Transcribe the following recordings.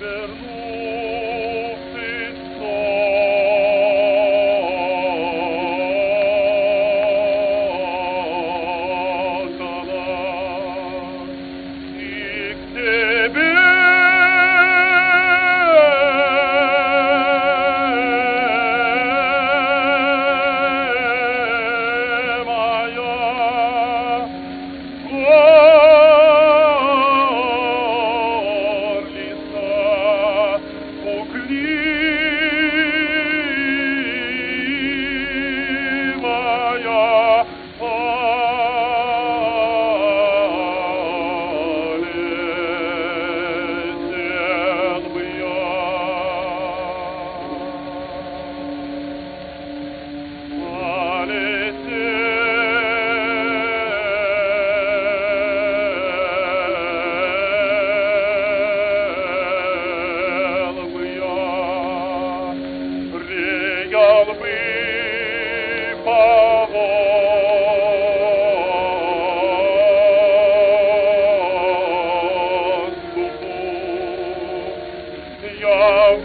ever more. Словно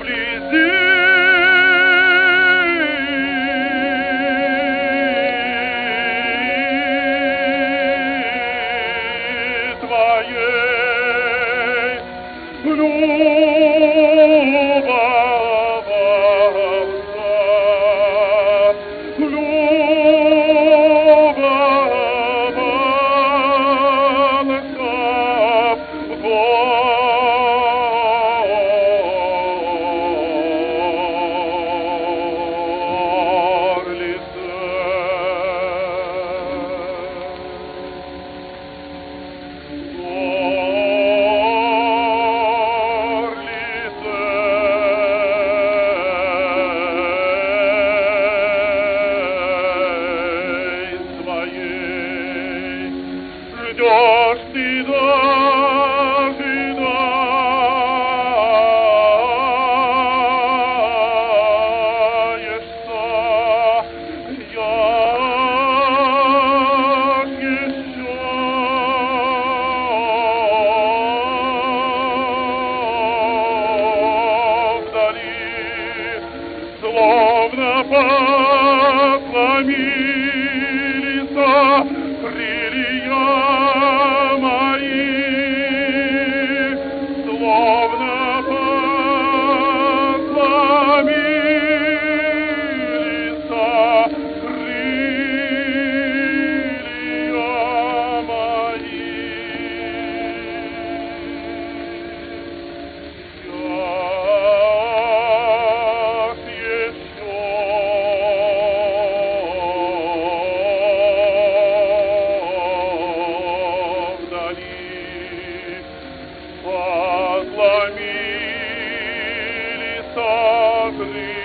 Поклонились огни